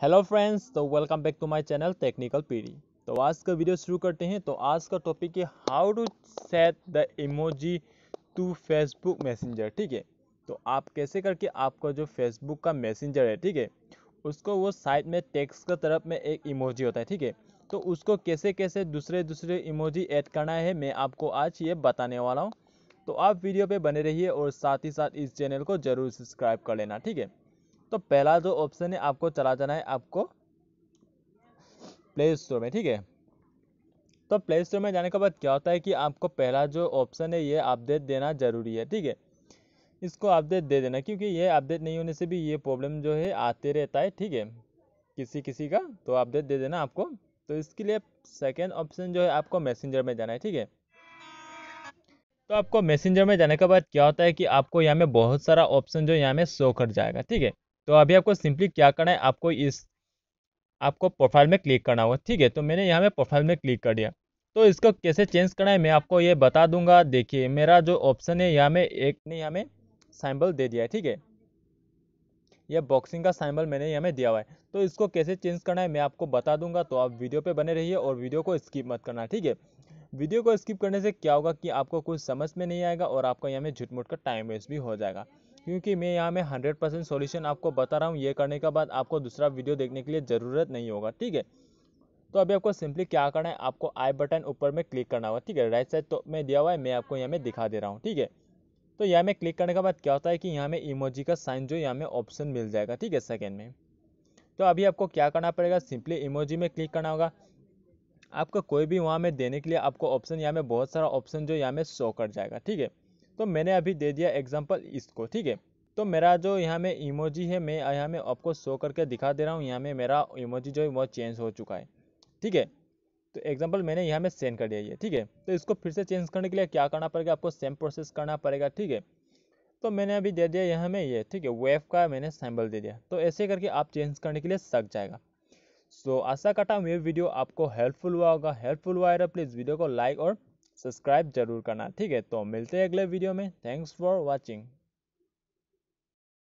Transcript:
Hello friends तो welcome back to my channel technical PD तो आज का वीडियो शुरू करते हैं। तो आज का टॉपिक है how to set the emoji to Facebook messenger ठीक है? तो आप कैसे करके आपका जो फेसबुक का मैसेंजर है, ठीक है? उसको वो साइड में टेक्स्ट का तरफ़ में एक इमोजी होता है, ठीक है? तो उसको कैसे कैसे दूसरे दूसरे इमोजी ऐड करना है, मैं आपको आज ये बताने वाला हूँ। तो आप वीडियो पे बने रहिए और साथ ही साथ इस चैनल को ज़रूर सब्सक्राइब कर लेना, ठीक है? तो पहला जो ऑप्शन है, आपको चला जाना है आपको प्ले स्टोर में, ठीक है? तो प्ले स्टोर में जाने के बाद क्या होता है कि आपको पहला जो ऑप्शन है, ये अपडेट देना ज़रूरी है, ठीक है? इसको अपडेट दे देना, क्योंकि ये अपडेट नहीं होने से भी ये प्रॉब्लम जो है, आते रहता है, ठीक है? किसी किसी का तो अपडेट दे देना आपको। तो इसके लिए सेकेंड ऑप्शन जो है, आपको मैसेंजर में जाना है, ठीक है? तो आपको मैसेंजर में जाने के बाद क्या होता है कि आपको यहाँ में बहुत सारा ऑप्शन जो यहाँ में शो कर जाएगा, ठीक है? तो अभी आपको सिंपली क्या करना है, आपको इस, आपको प्रोफ़ाइल में क्लिक करना होगा, ठीक है? तो मैंने यहाँ में प्रोफ़ाइल में क्लिक कर दिया। तो इसको कैसे चेंज करना है, मैं आपको ये बता दूँगा। देखिए, मेरा जो ऑप्शन है, यहाँ में एक ने यहाँ में साइम्बल दे दिया है, ठीक है? यह बॉक्सिंग का साइम्बल मैंने यहाँ में दिया हुआ है। तो इसको कैसे चेंज करना है, मैं आपको बता दूँगा। तो आप वीडियो पे बने रहिए और वीडियो को स्किप मत करना, ठीक है? वीडियो को स्किप करने से क्या होगा कि आपको कुछ समझ में नहीं आएगा और आपका यहाँ में झुटमुट का टाइम वेस्ट भी हो जाएगा। क्योंकि मैं यहाँ में हंड्रेड परसेंट सोल्यूशन आपको बता रहा हूँ, ये करने के बाद आपको दूसरा वीडियो देखने के लिए ज़रूरत नहीं होगा, ठीक है? तो अभी आपको सिंपली क्या करना है, आपको आई बटन ऊपर में क्लिक करना होगा, ठीक है? राइट साइड तो मैं दिया हुआ है, मैं आपको यहाँ में दिखा दे रहा हूँ, ठीक है? तो यहाँ में क्लिक करने के बाद क्या होता है कि यहाँ में इमोजी का साइन जो यहाँ में ऑप्शन मिल जाएगा, ठीक है सेकेंड में। तो अभी आपको क्या करना पड़ेगा सिंपली इमोजी में क्लिक करना होगा। आपका कोई भी वहाँ में देने के लिए आपको ऑप्शन यहाँ में बहुत सारा ऑप्शन जो यहाँ में शो कर जाएगा, ठीक है? तो मैंने अभी दे दिया एग्ज़ाम्पल इसको ठीक है? तो मेरा जो यहाँ में इमोजी है मैं यहाँ में आपको शो करके दिखा दे रहा हूँ यहाँ में मेरा इमोजी जो है वो चेंज हो चुका है ठीक है? तो एग्ज़ाम्पल मैंने यहाँ में सेंड कर दिया ये ठीक है? तो इसको फिर से चेंज करने के लिए क्या करना पड़ेगा? आपको सेम प्रोसेस करना पड़ेगा ठीक है? तो मैंने अभी दे दिया यहाँ में ये ठीक है? वेव का मैंने सैम्बल दे दिया। तो ऐसे करके आप चेंज करने के लिए सक जाएगा। सो so, आशा करता हूँ ये वीडियो आपको हेल्पफुल हुआ होगा। हेल्पफुल हुआ है प्लीज़ वीडियो को लाइक और सब्सक्राइब ज़रूर करना ठीक है? तो मिलते हैं अगले वीडियो में। Thanks for watching